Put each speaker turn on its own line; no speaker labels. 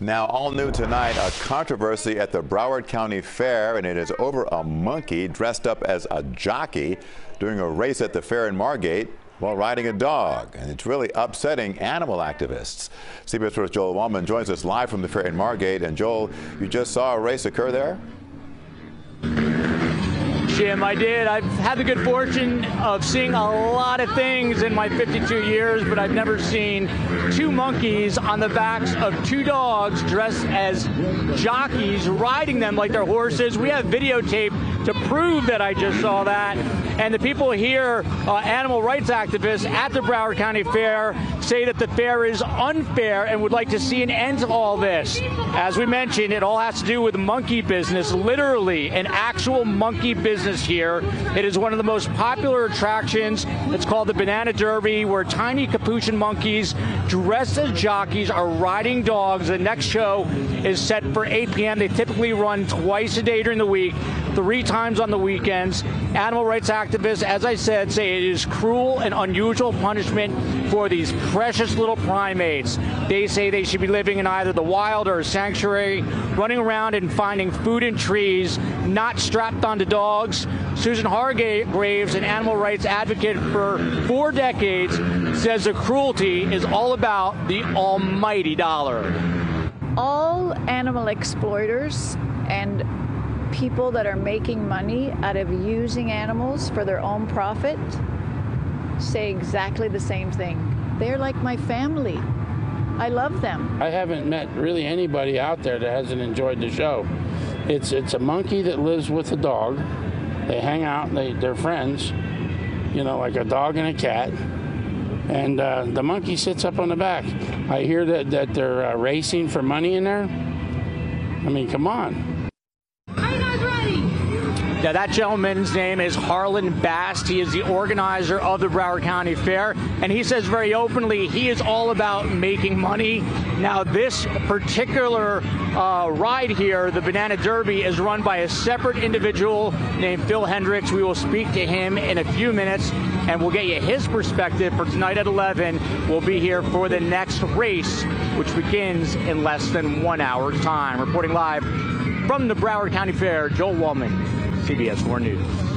Now, all new tonight, a controversy at the Broward County Fair, and it is over a monkey dressed up as a jockey doing a race at the fair in Margate while riding a dog. And it's really upsetting animal activists. CBS4's Joel Waldman joins us live from the fair in Margate. And Joel, you just saw a race occur there?
Jim. I did. I've had the good fortune of seeing a lot of things in my 52 years, but I've never seen two monkeys on the backs of two dogs dressed as jockeys, riding them like they're horses. We have videotape to prove that I just saw that. And the people here, uh, animal rights activists at the Broward County Fair, say that the fair is unfair and would like to see an end to all this. As we mentioned, it all has to do with monkey business, literally an actual monkey business here. It is one of the most popular attractions. It's called the Banana Derby, where tiny capuchin monkeys dressed as jockeys are riding dogs. The next show is set for 8 p.m. They typically run twice a day during the week, three times on the weekends. Animal rights activists, as I said, say it is cruel and unusual punishment for these precious little primates. They say they should be living in either the wild or a sanctuary, running around and finding food in trees, not strapped onto dogs Susan Hargraves, an animal rights advocate for four decades, says the cruelty is all about the almighty dollar.
All animal exploiters and people that are making money out of using animals for their own profit say exactly the same thing. They're like my family. I love them.
I haven't met really anybody out there that hasn't enjoyed the show. It's it's a monkey that lives with a dog they hang out. They they're friends. You know, like a dog and a cat. And uh, the monkey sits up on the back. I hear that that they're uh, racing for money in there. I mean, come on.
Now, that gentleman's name is Harlan Bast. He is the organizer of the Broward County Fair, and he says very openly he is all about making money. Now, this particular uh, ride here, the Banana Derby, is run by a separate individual named Phil Hendricks. We will speak to him in a few minutes, and we'll get you his perspective for tonight at 11. We'll be here for the next race, which begins in less than one hour's time. Reporting live from the Broward County Fair, Joel Waldman. CBS 4 News.